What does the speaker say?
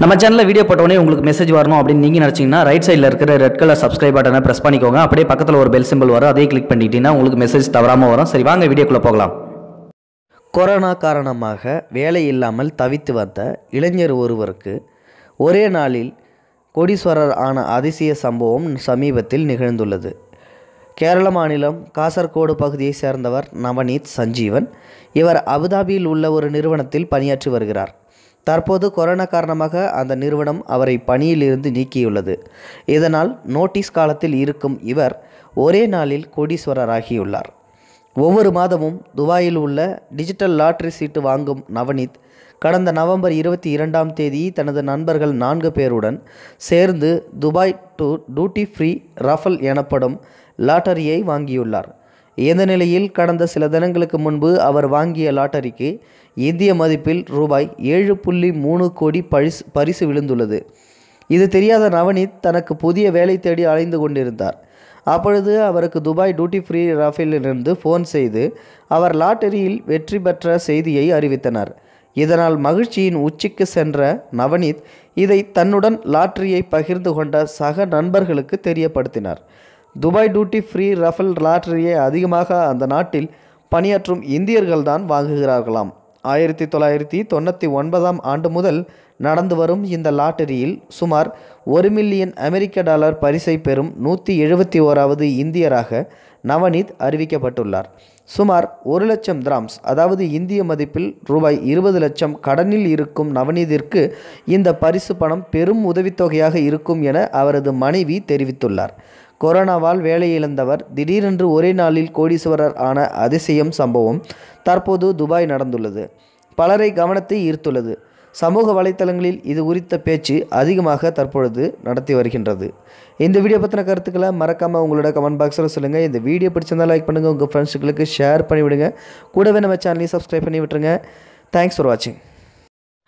நம்ம சேனலில் வீடியோ போட்டோடனே உங்களுக்கு மெசேஜ் வரணும் அப்படின்னு நீங்கள் நினச்சிங்கன்னா ரைட் சைடில் இருக்கிற ரெட் கலர் சப்ஸ்கிரைப் பட்டனை ப்ரெஸ் பண்ணிக்கோங்க. அப்படியே பக்கத்தில் ஒரு பெல் சிம்பிள் வரும். அதே கிளிக் பண்ணிக்கிட்டீங்கன்னா உங்களுக்கு மெசேஜ் தவறாமல் வரும். சரி வாங்க வீடியோக்குள்ளே போகலாம். கொரோனா காரணமாக வேலை இல்லாமல் தவித்து வந்த இளைஞர் ஒருவருக்கு ஒரே நாளில் கோடீஸ்வரர் ஆன அதிசய சம்பவம் சமீபத்தில் நிகழ்ந்துள்ளது. கேரள மாநிலம் காசர்கோடு பகுதியைச் சேர்ந்தவர் நவநீத் சஞ்சீவன். இவர் அபுதாபியில் உள்ள ஒரு நிறுவனத்தில் பணியாற்றி வருகிறார். தற்போது கொரோனா காரணமாக அந்த நிறுவனம் அவரை பணியிலிருந்து நீக்கியுள்ளது. இதனால் நோட்டீஸ் காலத்தில் இருக்கும் இவர் ஒரே நாளில் கோடீஸ்வரராகியுள்ளார். ஒவ்வொரு மாதமும் துபாயில் உள்ள டிஜிட்டல் லாட்டரி சீட்டு வாங்கும் நவநீத் கடந்த நவம்பர் இருபத்தி இரண்டாம் தேதி தனது நண்பர்கள் நான்கு பேருடன் சேர்ந்து துபாய் டு டியூட்டி ஃப்ரீ ரஃபல் எனப்படும் லாட்டரியை வாங்கியுள்ளார். இந்த நிலையில் கடந்த சில தினங்களுக்கு முன்பு அவர் வாங்கிய லாட்டரிக்கு இந்திய மதிப்பில் ரூபாய் ஏழு புள்ளி மூணு கோடி பரிசு பரிசு விழுந்துள்ளது. இது தெரியாத நவனித் தனக்கு புதிய வேலை தேடி அலைந்து கொண்டிருந்தார். அப்பொழுது அவருக்கு துபாய் டியூட்டி ஃப்ரீ ரஃபேலிருந்து ஃபோன் செய்து அவர் லாட்டரியில் வெற்றி பெற்ற செய்தியை அறிவித்தனர். இதனால் மகிழ்ச்சியின் உச்சிக்கு சென்ற நவனீத் இதை தன்னுடன் லாட்டரியை பகிர்ந்து கொண்ட சக நண்பர்களுக்கு தெரியப்படுத்தினார். துபாய் டியூட்டி ஃப்ரீ ரஃபல் லாட்டரியை அதிகமாக அந்த நாட்டில் பணியாற்றும் இந்தியர்கள்தான் வாங்குகிறார்களாம். ஆயிரத்தி தொள்ளாயிரத்தி தொண்ணூற்றி ஒன்பதாம் ஆண்டு முதல் நடந்து வரும் இந்த லாட்டரியில் சுமார் ஒரு மில்லியன் அமெரிக்க டாலர் பரிசை பெறும் நூற்றி எழுபத்தி ஓராவது இந்தியராக நவநீத் அறிவிக்கப்பட்டுள்ளார். சுமார் ஒரு லட்சம் திராம்ஸ் அதாவது இந்திய மதிப்பில் ரூபாய் இருபது லட்சம் கடனில் இருக்கும் நவநீதிற்கு இந்த பரிசு பணம் பெரும் உதவித்தொகையாக இருக்கும் என அவரது மனைவி தெரிவித்துள்ளார். கொரோனாவால் வேலை இழந்தவர் திடீரென்று ஒரே நாளில் கோடீஸ்வரர் ஆன அதிசயம் சம்பவம் தற்போது துபாய் நடந்துள்ளது. பலரை கவனத்தை ஈர்த்துள்ளது. சமூக வலைத்தளங்களில் இது குறித்த பேச்சு அதிகமாக தற்பொழுது நடத்தி வருகின்றது. இந்த வீடியோ பற்றின கருத்துக்களை மறக்காமல் உங்களோட கமெண்ட் பாக்ஸில் சொல்லுங்கள் இந்த வீடியோ பிடிச்சிருந்தால் லைக் பண்ணுங்கள் உங்கள் ஃப்ரெண்ட்ஸுகளுக்கு ஷேர் பண்ணி விடுங்க கூடவே நம்ம சேனலையும் சப்ஸ்கிரைப் பண்ணி விட்டுருங்க. தேங்க்ஸ் ஃபார் வாட்சிங்